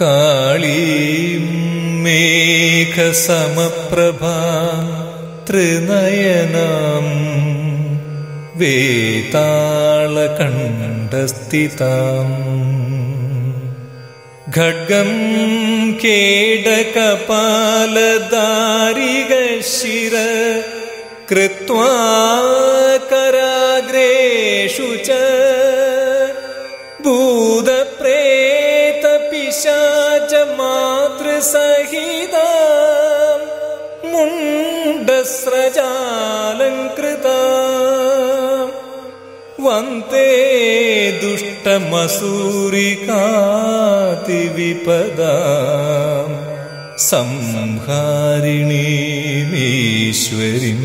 काळी मेखसमप्रभातृनयनाम् वेतालकण्डस्थिताम् खड्गं केडकपालदारिगशिर कृत्वा സഹിത മുണ്ടസ്രജാലംകൃത വന്തേ ദുഷ്ടമസൂരികാതിവിപദ സംഹാരിണീമീശ്വരിം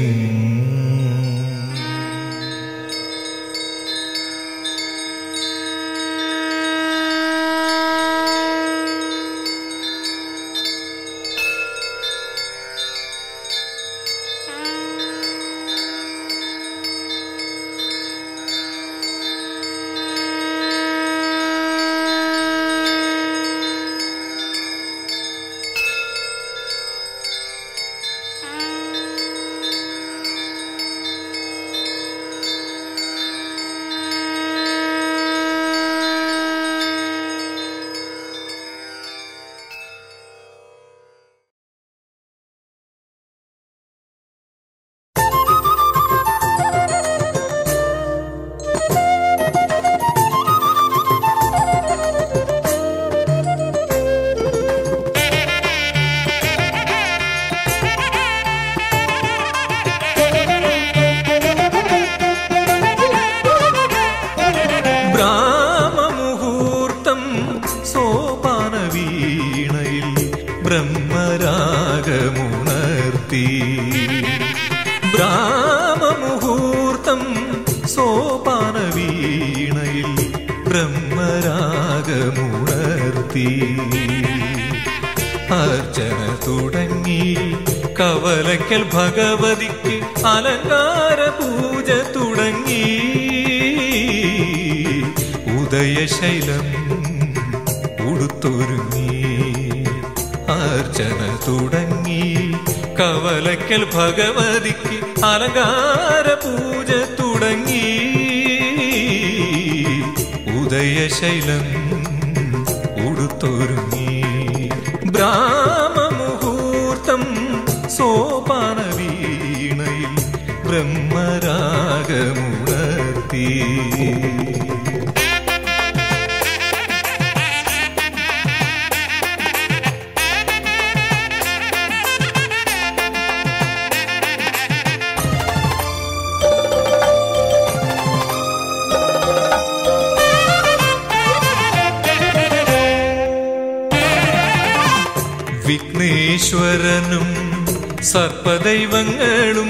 സർപ്പദൈവങ്ങളും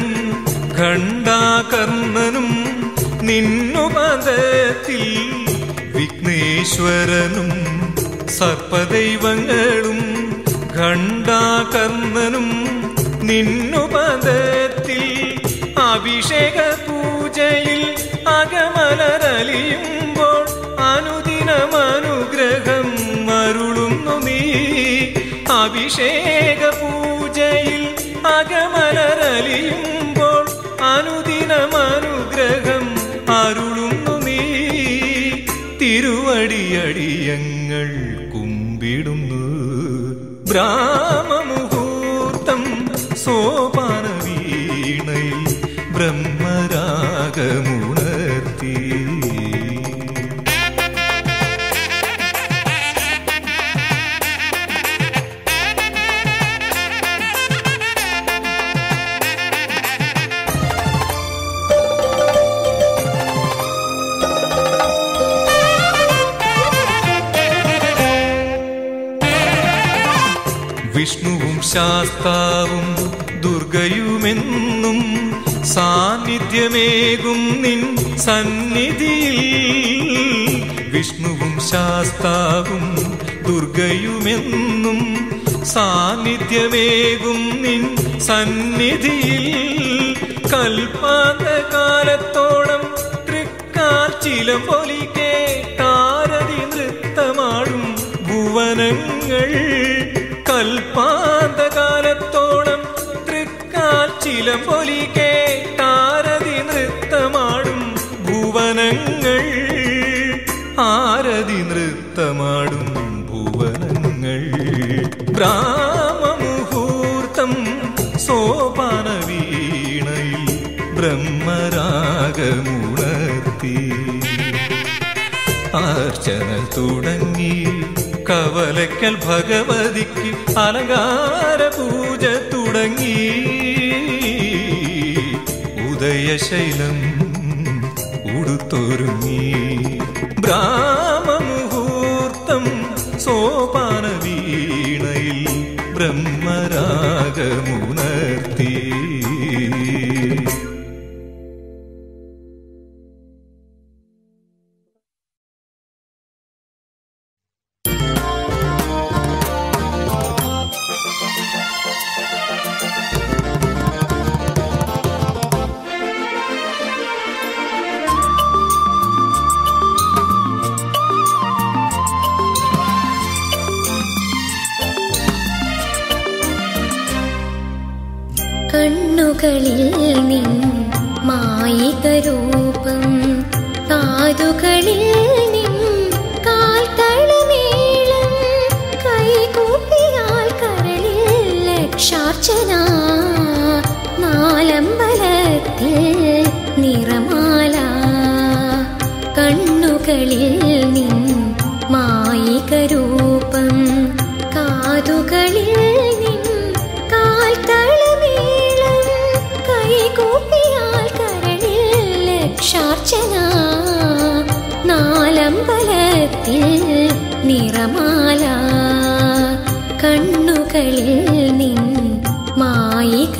ഖണ്ഡാകർണനും നിന്നുമതത്തിൽ വിഘ്നേശ്വരനും സർപ്പദൈവങ്ങളും ഖണ്ഡാകർണനും നിന്നുപദത്തിൽ അഭിഷേക പൂജയിൽ അകമലരലിയുമ്പോൾ അനുദിനമനുഗ്രഹം അരുളുന്നു നീ. അഭിഷേക പൂജയിൽ അകമലരലിയുമ്പോൾ അനുദിനമനുഗ്രഹം അരുളുന്നു നീ തിരുവടിയടിയങ്ങൾ കുമ്പിടുന്നു. ബ്രാഹ്മമുഹൂർത്തം സോപാന വീണയിൽ ബ്രഹ്മരാഗമുണർത്തി വിഷ്ണുവും ശാസ്താവും ദുർഗയുമെന്നും സാന്നിധ്യമേകും നിൻ സന്നിധിയിൽ. വിഷ്ണുവും ശാസ്താവും ദുർഗയുമെന്നും സാന്നിധ്യമേകും നിൻ സന്നിധിയിൽ. കൽപ്പാതകാലത്തോളം കാലത്തോളം പൊലിക്കേ താരതി നൃത്തമാടും ഭുവനങ്ങൾ. ചിലമ്പൊലി കേട്ടാരതി നൃത്തമാടും ഭുവനങ്ങൾ. ആരതി നൃത്തമാടും ഭുവനങ്ങൾ. ബ്രാഹ്മമുഹൂർത്തം സോപാന വീണയിൽ ബ്രഹ്മരാഗമുണർത്തി. അർച്ചന തുടങ്ങി കവലക്കൽ ഭഗവതിക്ക് അലങ്കാര പൂജ തുടങ്ങി. ഉദയശൈലം ഉടുത്തൊരുങ്ങി. ബ്രാഹ്മമുഹൂർത്തം സോപാന വീണയിൽ ബ്രഹ്മരാഗമുണർത്തി. കണ്ണുകളിൽ നിൻ മായിക രൂപം കാതുകളിൽ നിൻ കാൽത്തളമേളം കൈകൂപ്പിയാൽ കരളിൽ ലക്ഷാർച്ചന നാലമ്പലത്തിൽ നിറമാല. കണ്ണുകളിൽ നിൻ മായിക രൂപം കാതുകളിൽ ലക്ഷാർച്ചന നാലമ്പലത്തിൽ നിറമാല. കണ്ണുകളിൽ നിൻ മായിക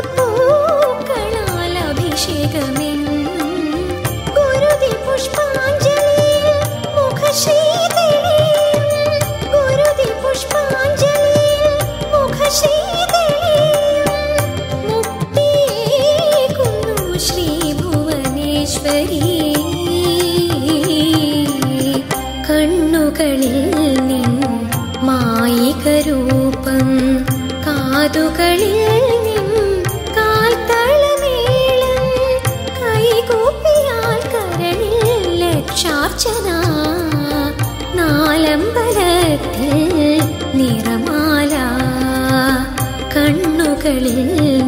കണ്ണുകളിൽ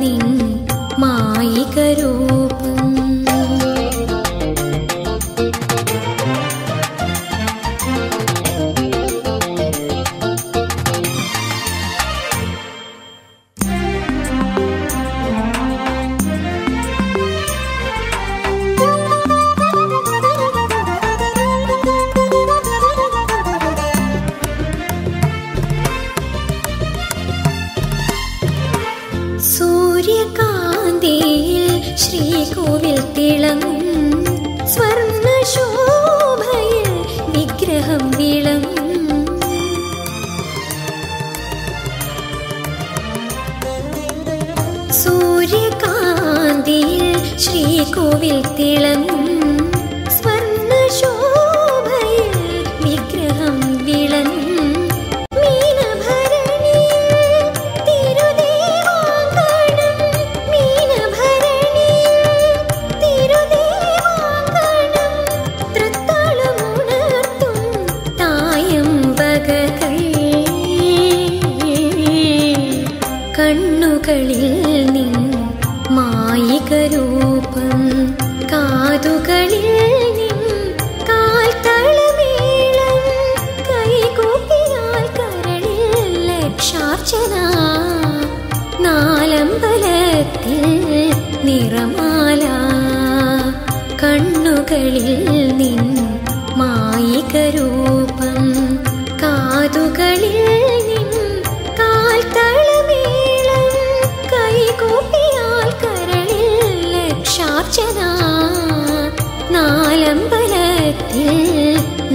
നിൻ கிளங்க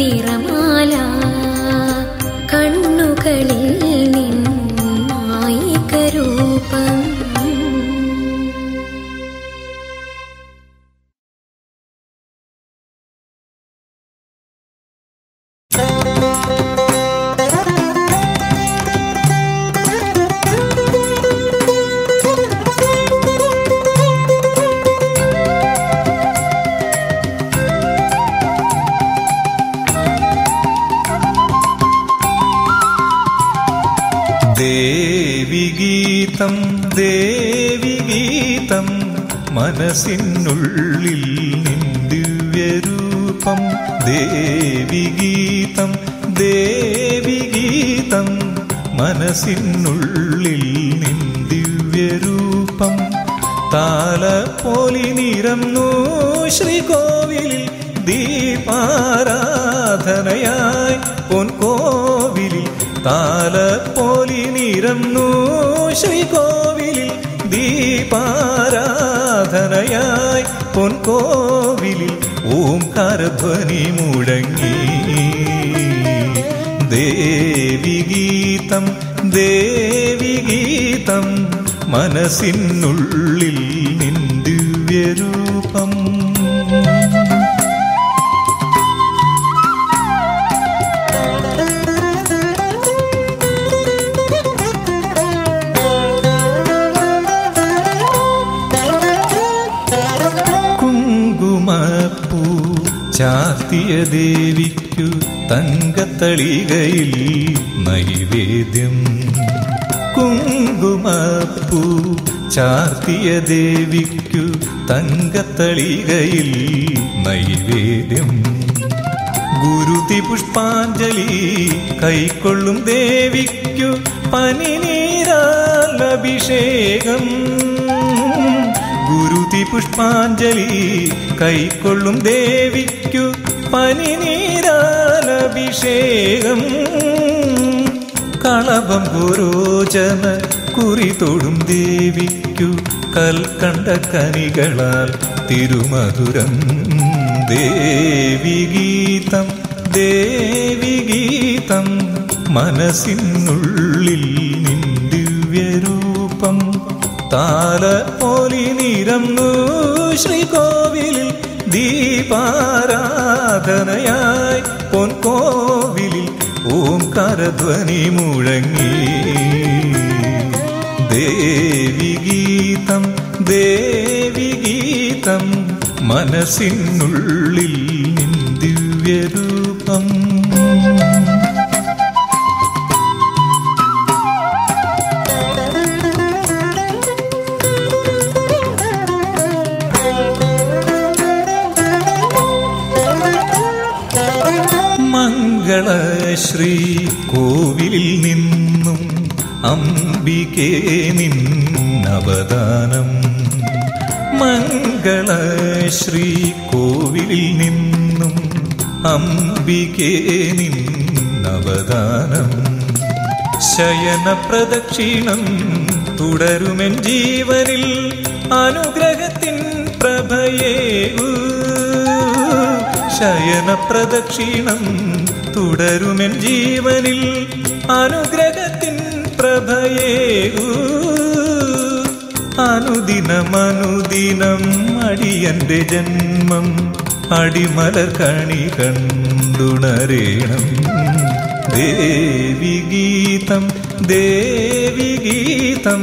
നിറമാല കണ്ണുകളിൽ പൊൻകോവിലിൽ ഓംകാരധ്വനി ഗീതം ദേവി ഗീതം മനസ്സിനുള്ളിൽ നിൻ ദിവ്യരൂപം. ചാത്തിയ ദേവിക്കു തങ്കത്തളികയിൽ നൈവേദ്യം. കുങ്കുമപ്പൂ ചാർത്തിയ ദേവിക്കു തങ്കത്തളികയിൽ നൈവേദ്യം. ഗുരുതി പുഷ്പാഞ്ജലി കൈക്കൊള്ളും ദേവിക്കു പനിനീരാൽ അഭിഷേകം ഗുരുതി പുഷ്പാഞ്ജലി കൈക്കൊള്ളും ദേവിക്കു പനിനീരാൽ അഭിഷേകം കളഭം ഗുരോചന കുറി തൊടും ദേവിക്കു കൽക്കണ്ട കനികളാൽ തിരുമധുരം. ദേവി ദേവിഗീതം മനസ്സിനുള്ളിൽ നിൻ ദിവ്യരൂപം താല പോലി നിരന്നു ശ്രീകോവിലിൽ ദീപാരാധനയായി പൊൻകോവിലിൽ ഓംകാരധ്വനി മുഴങ്ങി. ദേവി ഗീതം ദേവി ഗീതം മനസ്സിനുള്ളിൽ നിൻ ദിവ്യരൂപം മംഗളശ്രീ കോവിലിൽ നിന്നും അംബികേ നിന്നവദാനം. മംഗളശ്രീ കോവിലിൽ നിന്നും അംബികേ നിന്നവദാനം. ശയന പ്രദക്ഷിണം തുടരുമെൻ ജീവനിൽ അനുഗ്രഹത്തിൻ പ്രഭയേകൂ ശയന പ്രദക്ഷിണം തുടരുമെൻ ജീവനിൽ അനുഗ്രഹത്തിൻ പ്രഭയേകൂ അനുദിനം അടിയന്റെ ജന്മം അടിമലർ കണി കണ്ടുണരേണം. ദേവി ഗീതം ദേവി ഗീതം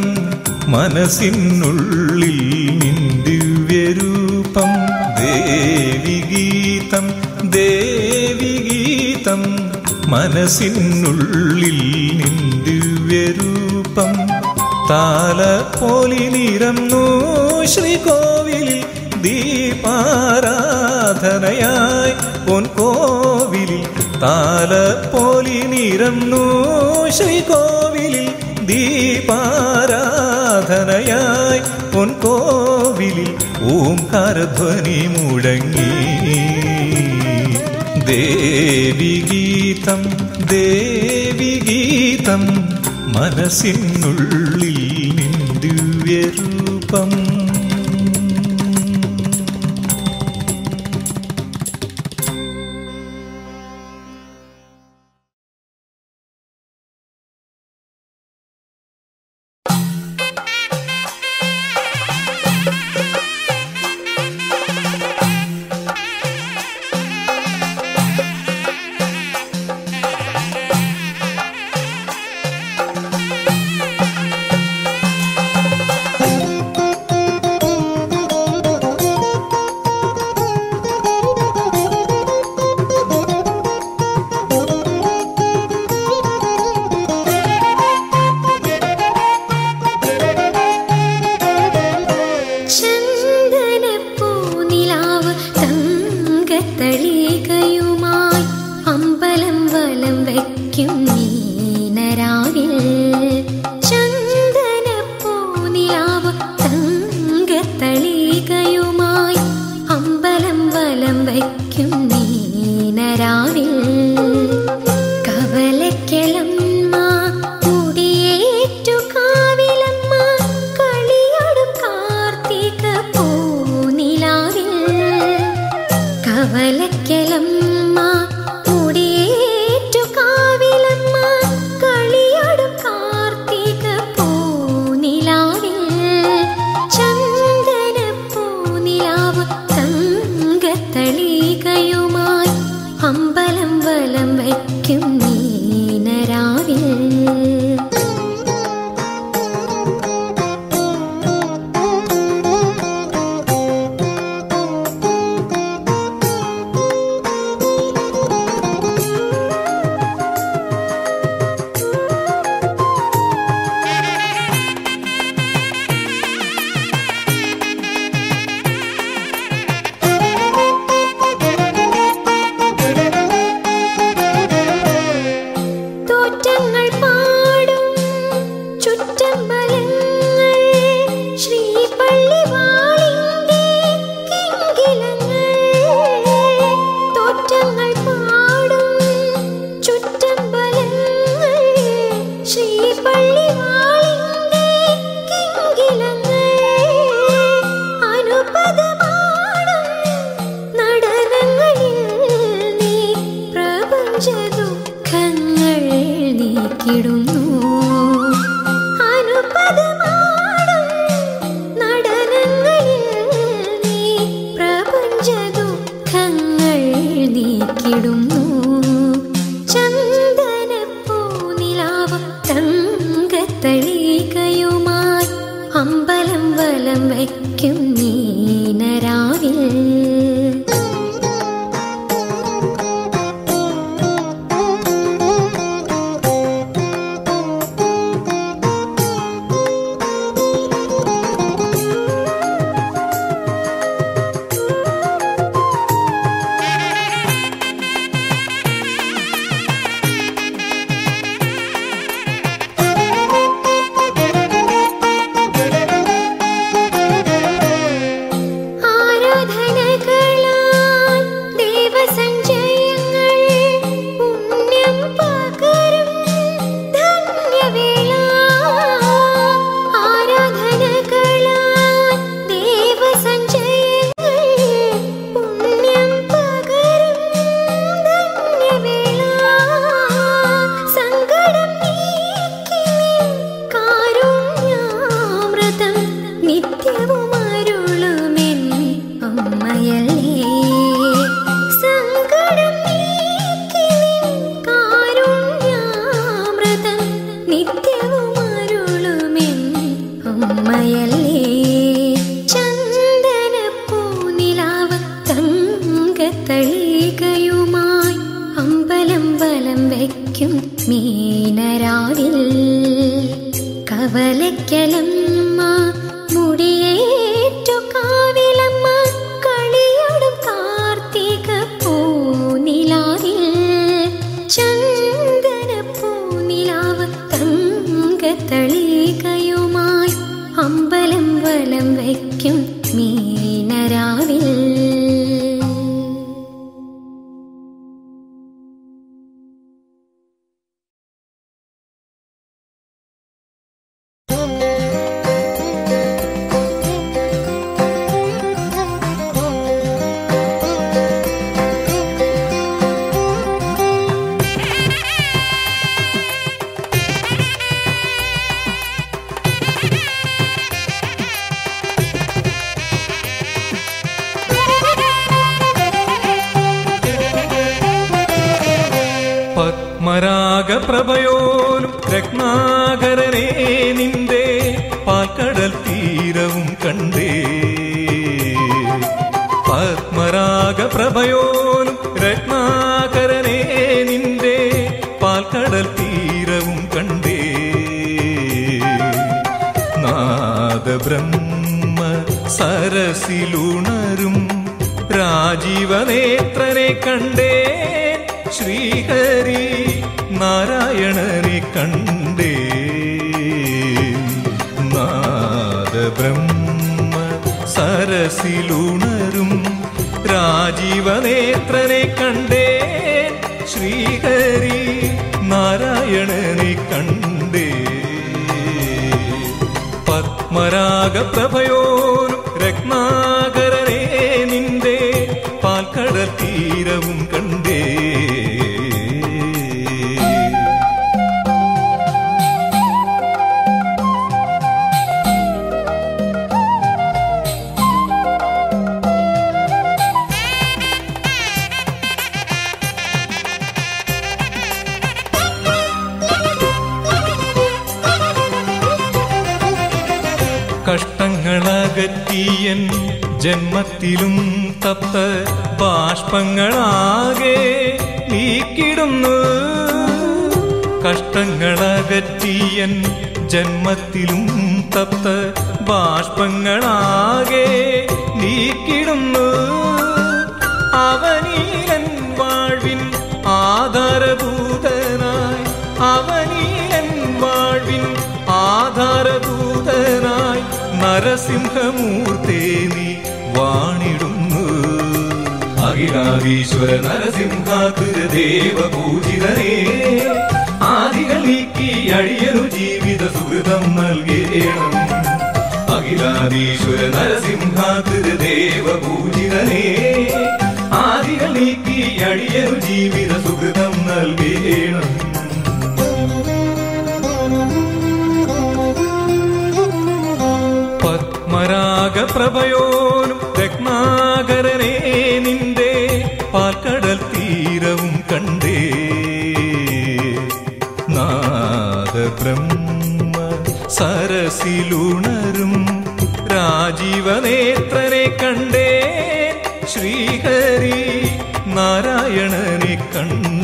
മനസ്സിനുള്ളിൽ നിൻ ദിവ്യരൂപം. ദേവിഗീതം ദേവിഗീതം മനസ്സിനുള്ളിൽ നിൻ ദിവ്യരൂപം താലപ്പോലി നിരന്നു ശ്രീകോവിലിൽ ദീപാരാധനയായി. പൊൻകോവിലിൽ താല നിരന്നു ശ്രീകോവിലിൽ ദീപാരാധനയായി. പൊൻകോവിലിൽ ഓംകാരധ്വനി മുഴങ്ങി. ദേവിഗീതം ദേവിഗീതം മനസ്സിനുള്ളിൽ നിൻ ദുഃഖങ്ങൾ നീക്കിടുന്നു. പാൽക്കടൽ തീരവും കണ്ടേ. നാദബ്രഹ്മ സരസിലുണരും രാജീവനേത്രനെ കണ്ടേ. ശ്രീഹരി നാരായണനെ കണ്ടേ. നാദബ്രഹ്മ സരസിലുണരും രാജീവനേത്രനെ കണ്ടേ. ശ്രീഹരി നാരായണനെ കണ്ടേ. പത്മരാഗ പ്രഭയോ രത്നാകരനെ ബാഷ്പങ്ങളാകെ നീക്കിടുന്നു. കഷ്ടങ്ങളകറ്റിയൻ ജന്മത്തിലും തപ്ത ബാഷ്പങ്ങളാകെ നീക്കിടുന്നു. അവനീലൻ വാഴ്വിൻ ആധാരഭൂതനായി അവനീലൻ വാഴ്വിൻ ആധാരഭൂതനായി നരസിംഹമൂർത്തേ നീ വാണിടുന്നു. അഖിലാധീശ്വര നരസിംഹാതുര ആദികൾ നീക്കി അഴിയനു ജീവിത സുഹൃതം നൽകേണം. അഖിലാദീശ്വര നരസിംഹാതുര ആദികൾ നീക്കി അഴിയനു ജീവിത സുഹൃതം നൽകേണം. പത്മരാഗപ്രഭയോലും രത്നാകരനെ സരസിലുണരും രാജീവനേത്രനെ കണ്ടേ ശ്രീഹരി നാരായണനെ കണ്ടേ.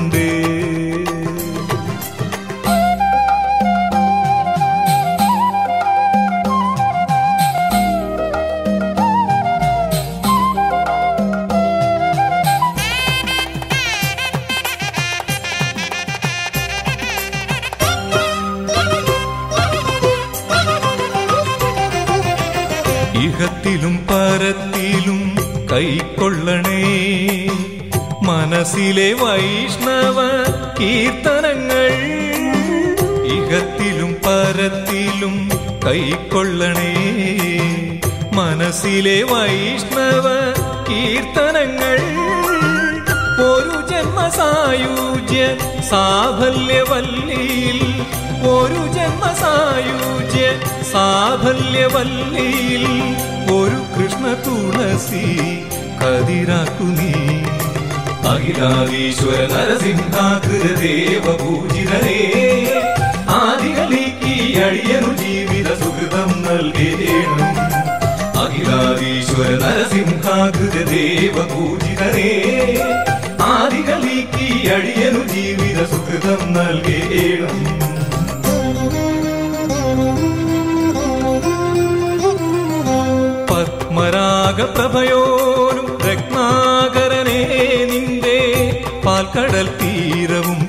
ഇഹത്തിലും പരത്തിലും കൈക്കൊള്ളണേ. മനസ്സിലെ വൈഷ്ണവ കീർത്തനങ്ങൾ ഒരു ജന്മസായുജ്യ സാഫല്യവല്ലിയിൽ ഒരു ജന്മസായുജ്യ സാഫല്യവല്ലിയിൽ ഒരു കൃഷ്ണ തുളസി കതിരാക്കു അഖിലാദീശ്വര നരസിംഹാകൃതദേവ പൂജിതരേ അഴിയനു ജീവിത സുഹൃതം നൽകേണം അഖിലാദീശ്വര നരസിംഹാകൃത ദേവ പൂജിതനേ അടിയനു ജീവിത സുഹൃതം നൽകേണം പത്മരാഗപ്രഭയോലും രത്നാകരനെ നിന്റെ പാൽക്കടൽ തീരവും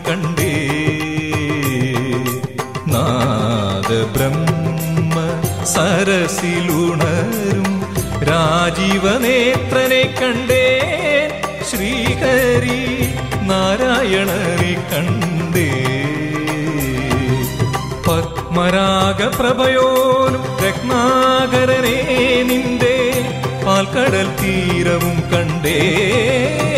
സരസിലുണരും രാജീവനേത്രനെ കണ്ടേ ശ്രീഹരി നാരായണനെ കണ്ടേ പത്മരാഗപ്രഭയോലും രത്നാകരനെ നിന്റെ പാൽക്കടൽ തീരവും കണ്ടേ ും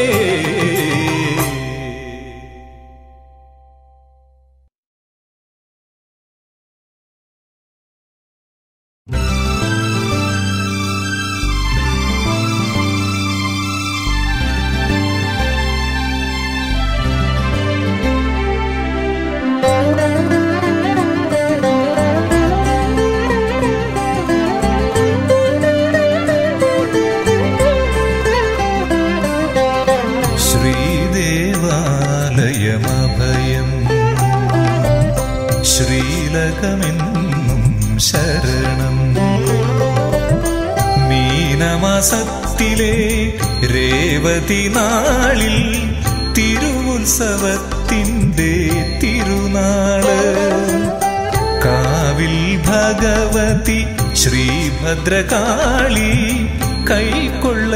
ಭದ್ರಕಾಳಿ ಕೈಕೊಳ್ಳ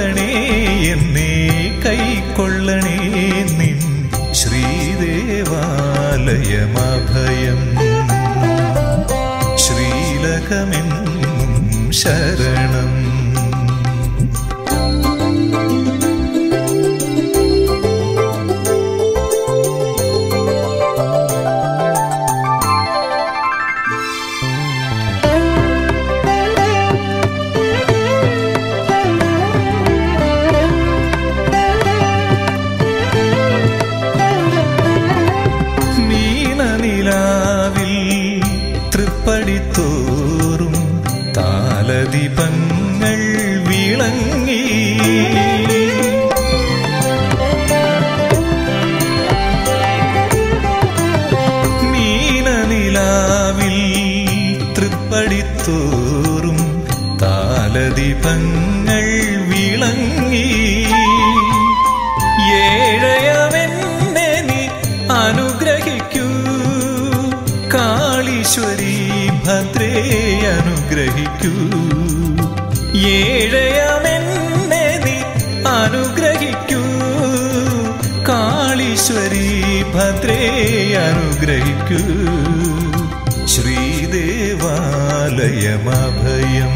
എനിക്കു ശ്രീദേവാലയമഭയം.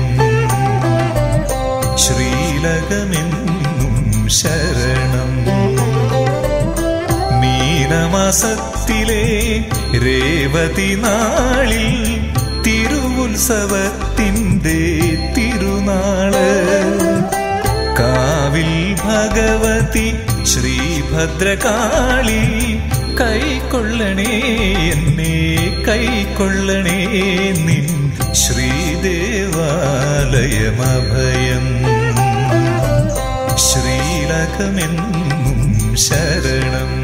ശ്രീലകമെന്നും ശരണം. മീനമാസത്തിലെ രേവതി നാളിൽ തിരുവുത്സവത്തിന്റെ തിരുനാൾ. കാവിൽ ഭഗവതി ശ്രീഭദ്രകാളി കൈക്കൊള്ളണേ എന്നെ കൈക്കൊള്ളണേ നിൻ ശ്രീദേവാലയമഭയം. ശ്രീലകമെന്നും ശരണം.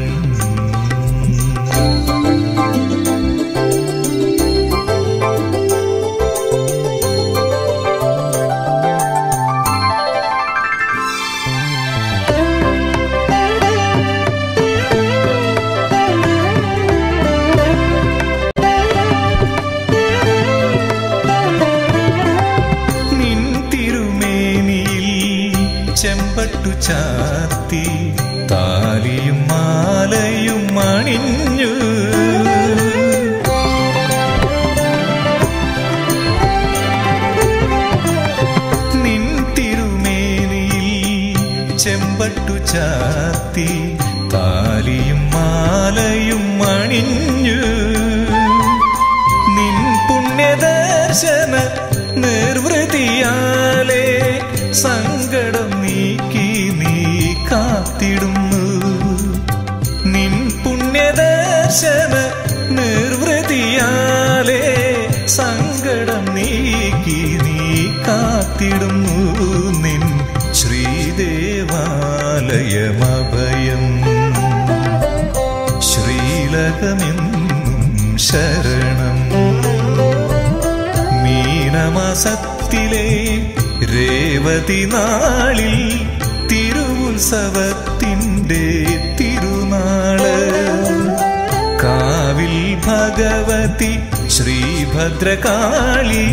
ഭദ്രകാളി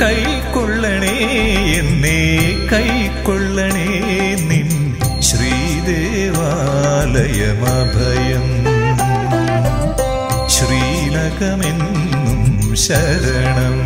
കൈക്കൊള്ളണേ എന്നെ കൈക്കൊള്ളണേ നിൻ ശ്രീദേവാലയമഭയം. ശ്രീലകമെന്നും ശരണം.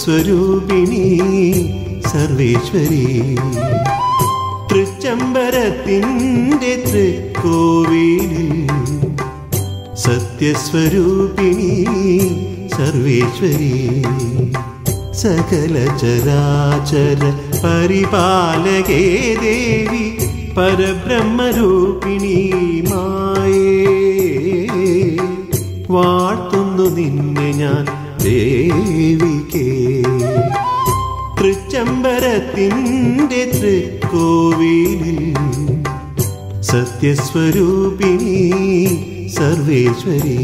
സത്യസ്വരൂപിണി സർവേശ്വരി. തൃച്ചംബരത്തിന്റെ തൃക്കോവിലിൽ സത്യസ്വരൂപിണി സർവേശ്വരി. സകല ചരാചര പരിപാലകേ ദേവി പരബ്രഹ്മരൂപിണി മായേ. വാഴ്ത്തുന്നു നിന്നെ ഞാൻ ദേവിക്കേ തൃച്ചംബരത്തിന്റെ തൃക്കോവിലിൽ സത്യസ്വരൂപിണി സർവേശ്വരി.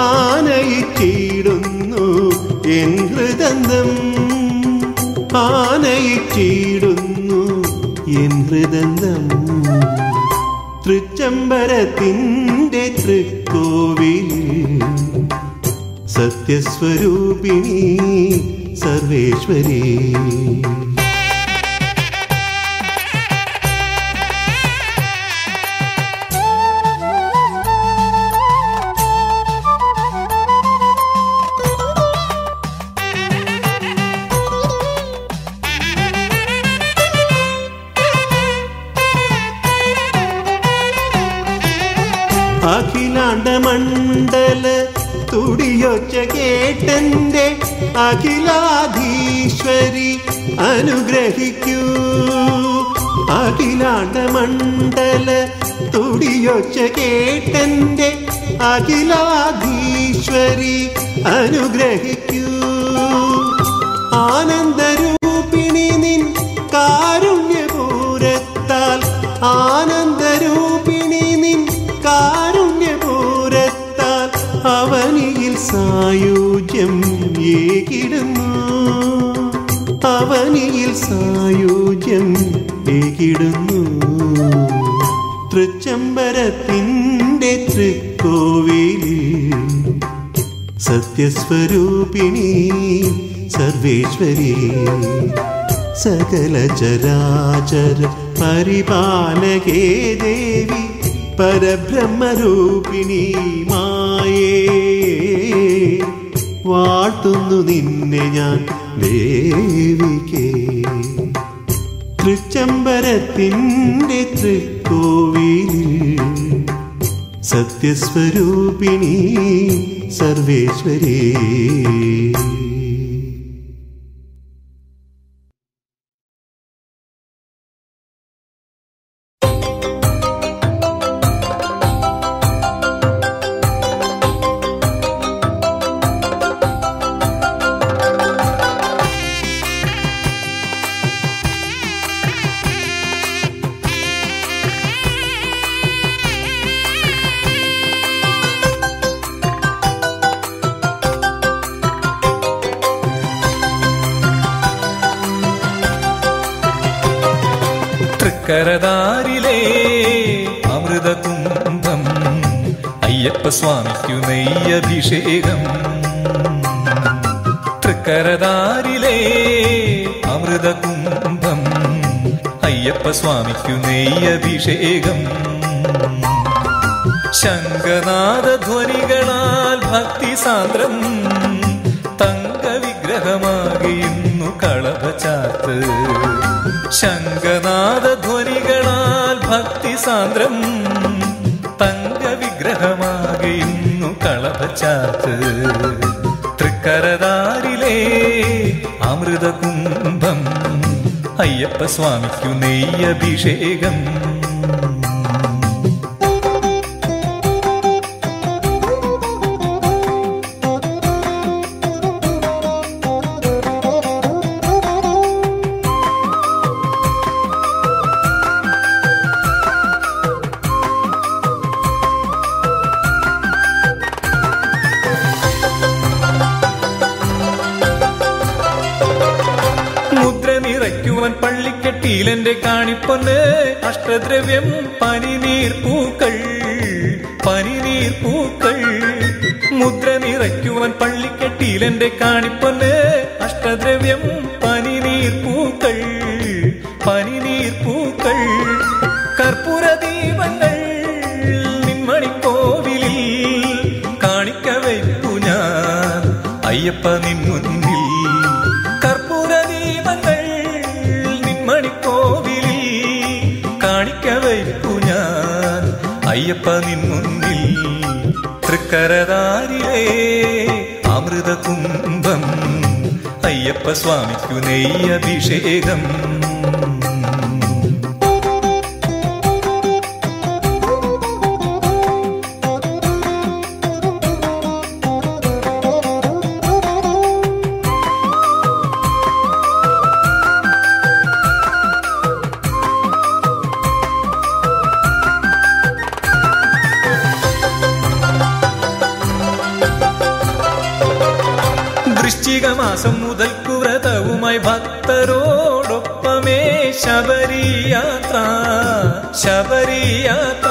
ആനയിച്ചിടുന്നു എൻ ഹൃദന്തം. ആനയിച്ചിടുന്നു എൻ ഹൃദന്തം. തൃച്ചംബരത്തിന്റെ തൃക്കോവിലിൽ സത്യസ്വരൂപിണി സർവേശ്വരി. അനുഗ്രഹിക്കൂ. അഖിലാണ്ട മണ്ഡല തുടിയൊച്ച കേട്ടന്റെ അഖിലാധീശ്വരി അനുഗ്രഹിക്കൂ. ആനന്ദരൂപിണി നിൻ കാരുണ്യപൂരത്താൽ ആനന്ദരൂപിണി നിൻ കാരുണ്യപൂരത്താൽ അവനിയിൽ സായുജ്യം ഏകിടുന്നു. അവനിയിൽ സായുജ്യം ഏകിടുന്നു. തൃച്ചംബരത്തിന്റെ തൃക്കോവിലിൽ സത്യസ്വരൂപിണി സർവേശ്വരി. സകല ചരാചര പരിപാലകേ ദേവി പരബ്രഹ്മരൂപിണി മായേ വാഴ്ത്തുന്നു നിന്നെ ഞാൻ ദേവിക്കേ. തൃച്ചംബരത്തിന്റെ തൃക്കോവിലിൽ സത്യസ്വരൂപിണി സർവേശ്വരി. സാന്ദ്രം തങ്കവിഗ്രഹമാകിയുന്നു കളഭചാത്ത്. ശങ്കനാഥധ്വനികളാൽ ഭക്തി സാന്ദ്രം തങ്കവിഗ്രഹമാകിയുന്നു കളഭചാത്ത്. തൃക്കരതാരിലെ അമൃതകുംഭം അയ്യപ്പ സ്വാമിക്കു നെയ്യഭിഷേകം. കാണിപ്പൊന്ന് അഷ്ടദ്രവ്യം പനിനീർ പൂക്കൾ പനിനീർ പൂക്കൾ. മുദ്ര നിറയ്ക്കുവാൻ പള്ളിക്കെട്ടിയിലെന്റെ കാണിപ്പൊന്ന് തൃക്കരതാരിലേ അമൃത കുംഭം അയ്യപ്പ സ്വാമിക്കു നെയ്യഭിഷേകം. മാസം മുതൽക്കു വ്രതവുമായി ഭക്തരോടൊപ്പമേ ശബരിയാത്ര ശബരിയാത്ര.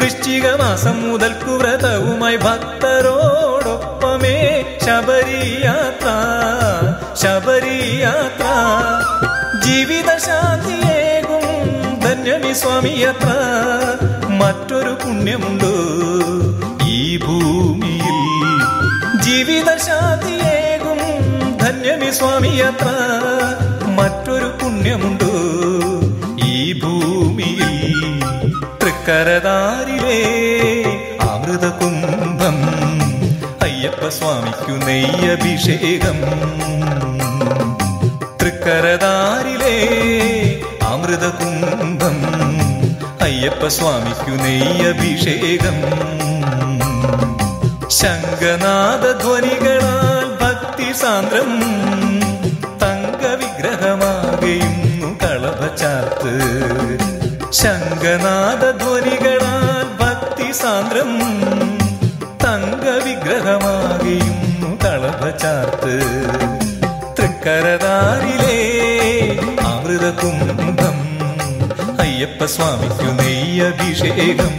വൃശ്ചിക മാസം മുതൽക്കു വ്രതവുമായി ഭക്തരോടൊപ്പമേ ശബരിയാത്ര ശബരിയാത്ര. ജീവിതശാന്തിയേകും ധന്യമി സ്വാമിയത്ര മറ്റൊരു പുണ്യമുണ്ടോ ഈ ഭൂമിയിൽ. ജീവിതശാന്തി ധന്യമി സ്വാമിയത്ര മറ്റൊരു പുണ്യമുണ്ടോ. ഈ ഭൂമിയിൽ തൃക്കരതാരിലേ അമൃത കുംഭം അയ്യപ്പ സ്വാമിക്കു നെയ്യഭിഷേകം. തൃക്കരതാരിലേ അമൃത കുംഭം അയ്യപ്പ സ്വാമിക്കു നെയ്യഭിഷേകം. ശങ്കനാഥ ധ്വനികളാൽ സാന്ദ്രം തങ്ക വിഗ്രഹമാകയുന്നു കളവ ചാത്ത് ശംഖനാദ ധ്വനികളാൽ ഭക്തി സാന്ദ്രം തങ്ക വിഗ്രഹമാകയുന്നു കളവ ചാത്ത് തൃക്കരതാരിലേ അമൃതകുംഭം അയ്യപ്പ സ്വാമിക്കു നെയ്യഭിഷേകം.